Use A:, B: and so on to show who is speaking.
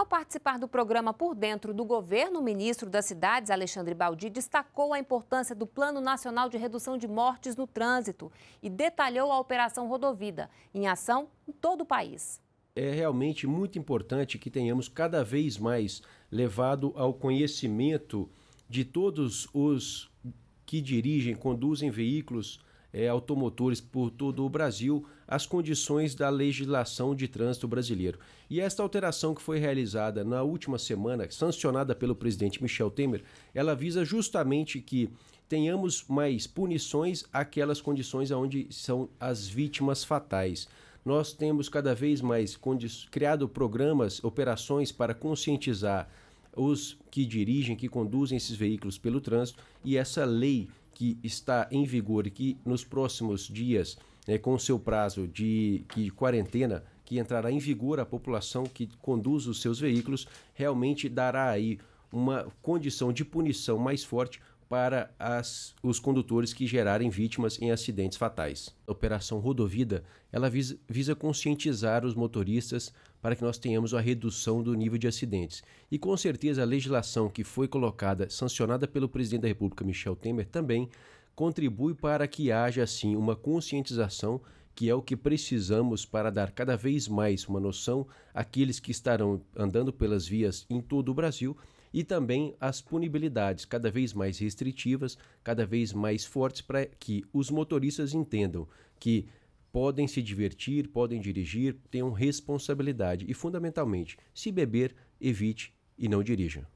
A: Ao participar do programa Por Dentro do Governo, o ministro das Cidades, Alexandre Baldi, destacou a importância do Plano Nacional de Redução de Mortes no Trânsito e detalhou a Operação Rodovida, em ação em todo o país.
B: É realmente muito importante que tenhamos cada vez mais levado ao conhecimento de todos os que dirigem, conduzem veículos é, automotores por todo o Brasil as condições da legislação de trânsito brasileiro. E esta alteração que foi realizada na última semana, sancionada pelo presidente Michel Temer, ela visa justamente que tenhamos mais punições aquelas condições onde são as vítimas fatais. Nós temos cada vez mais criado programas, operações para conscientizar os que dirigem, que conduzem esses veículos pelo trânsito e essa lei que está em vigor e que nos próximos dias, né, com seu prazo de que, quarentena, que entrará em vigor a população que conduz os seus veículos, realmente dará aí uma condição de punição mais forte para as, os condutores que gerarem vítimas em acidentes fatais. A Operação Rodovida ela visa, visa conscientizar os motoristas para que nós tenhamos a redução do nível de acidentes. E com certeza a legislação que foi colocada, sancionada pelo presidente da República, Michel Temer, também contribui para que haja assim uma conscientização que é o que precisamos para dar cada vez mais uma noção àqueles que estarão andando pelas vias em todo o Brasil e também as punibilidades cada vez mais restritivas, cada vez mais fortes para que os motoristas entendam que podem se divertir, podem dirigir, tenham responsabilidade e, fundamentalmente, se beber, evite e não dirija.